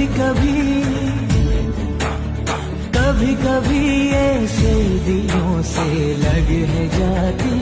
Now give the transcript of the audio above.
कभी कभी कभी कभी ऐसे दिलों से लग है जाती